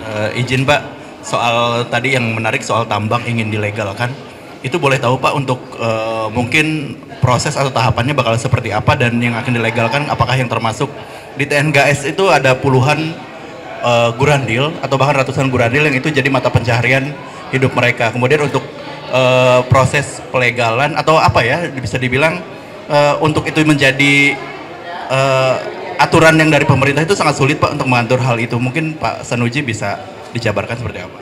Eh, izin Pak, soal tadi yang menarik soal tambang ingin dilegalkan, itu boleh tahu Pak untuk eh, mungkin proses atau tahapannya bakal seperti apa dan yang akan dilegalkan apakah yang termasuk di TNGS itu ada puluhan eh, gurandil atau bahkan ratusan gurandil yang itu jadi mata pencaharian hidup mereka. Kemudian untuk eh, proses pelegalan atau apa ya bisa dibilang eh, untuk itu menjadi aturan yang dari pemerintah itu sangat sulit Pak untuk mengatur hal itu. Mungkin Pak Sanuji bisa dijabarkan seperti apa?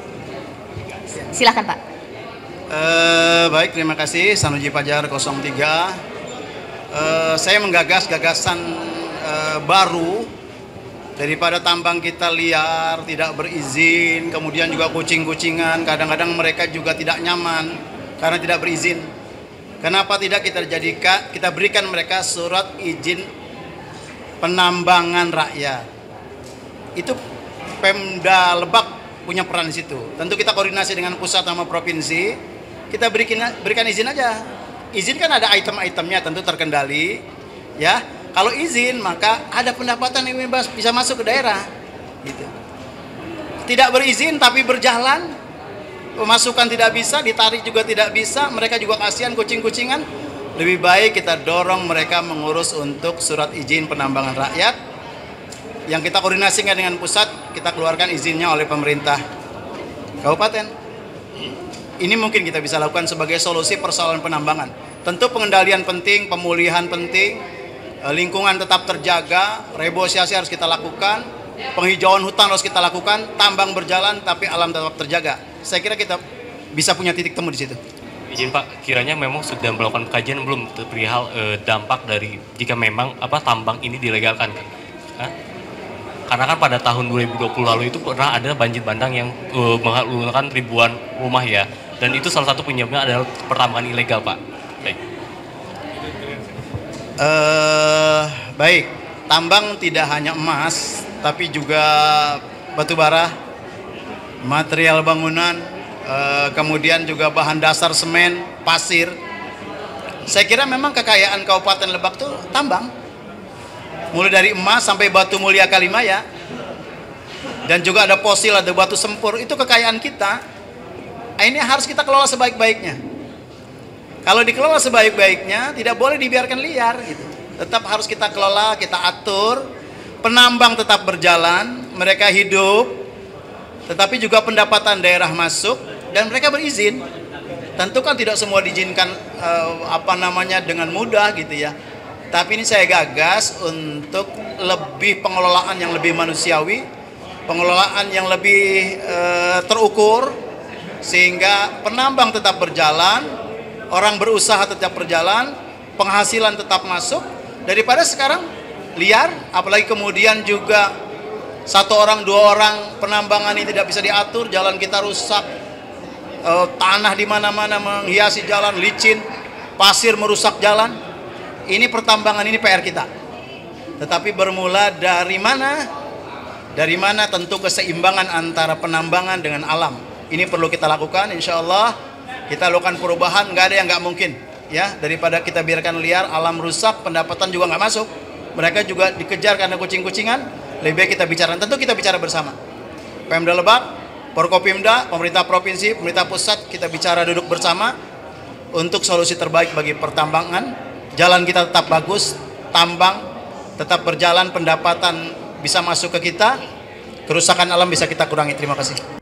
Silakan Pak. Eh, baik, terima kasih Sanuji Pajar 03. Eh, saya menggagas gagasan eh, baru daripada tambang kita liar, tidak berizin, kemudian juga kucing-kucingan, kadang-kadang mereka juga tidak nyaman karena tidak berizin. Kenapa tidak kita jadikan kita berikan mereka surat izin penambangan rakyat. Itu Pemda Lebak punya peran di situ. Tentu kita koordinasi dengan pusat sama provinsi, kita berikan berikan izin aja. Izin kan ada item-itemnya tentu terkendali, ya. Kalau izin maka ada pendapatan yang bisa masuk ke daerah, gitu. Tidak berizin tapi berjalan, pemasukan tidak bisa, ditarik juga tidak bisa, mereka juga kasihan kucing-kucingan. Lebih baik kita dorong mereka mengurus untuk surat izin penambangan rakyat yang kita koordinasikan dengan pusat, kita keluarkan izinnya oleh pemerintah kabupaten. Ini mungkin kita bisa lakukan sebagai solusi persoalan penambangan. Tentu pengendalian penting, pemulihan penting, eh, lingkungan tetap terjaga, reboisasi harus kita lakukan, penghijauan hutan harus kita lakukan, tambang berjalan tapi alam tetap terjaga. Saya kira kita bisa punya titik temu di situ. Izin Pak, kiranya memang sudah melakukan kajian belum perihal eh, dampak dari jika memang apa tambang ini dilegalkan? Hah? Karena kan pada tahun 2020 lalu itu pernah ada banjir bandang yang eh, menghancurkan ribuan rumah ya, dan itu salah satu penyebabnya adalah pertambangan ilegal Pak. Baik. Eh, baik, tambang tidak hanya emas, tapi juga batu bara, material bangunan, eh, kemudian juga bahan dasar semen, pasir. Saya kira memang kekayaan Kabupaten Lebak itu tambang. Mulai dari emas sampai batu mulia Kalimaya. Dan juga ada fosil, ada batu sempur, itu kekayaan kita. Nah, Ini harus kita kelola sebaik-baiknya. Kalau dikelola sebaik-baiknya, tidak boleh dibiarkan liar gitu. Tetap harus kita kelola, kita atur. Penambang tetap berjalan, mereka hidup, tetapi juga pendapatan daerah masuk dan mereka berizin. Tentu kan tidak semua diizinkan eh, apa namanya dengan mudah gitu ya. Tapi ini saya gagas untuk lebih pengelolaan yang lebih manusiawi, pengelolaan yang lebih eh, terukur sehingga penambang tetap berjalan, orang berusaha tetap berjalan, penghasilan tetap masuk daripada sekarang liar, apalagi kemudian juga satu orang dua orang penambangan ini tidak bisa diatur, jalan kita rusak, eh, tanah di mana-mana menghiasi jalan, licin, pasir merusak jalan. Ini pertambangan ini PR kita. Tetapi bermula dari mana? Dari mana tentu keseimbangan antara penambangan dengan alam. Ini perlu kita lakukan, insya Allah kita lakukan perubahan, nggak ada yang nggak mungkin. Ya, daripada kita biarkan liar, alam rusak, pendapatan juga nggak masuk. Mereka juga dikejar karena kucing-kucingan. Lebih baik kita bicara. Tentu kita bicara bersama. Pemda Lebak, Porkopimda, pemerintah provinsi, pemerintah pusat, kita bicara duduk bersama untuk solusi terbaik bagi pertambangan. Jalan kita tetap bagus, tambang tetap berjalan, pendapatan bisa masuk ke kita, kerusakan alam bisa kita kurangi. Terima kasih.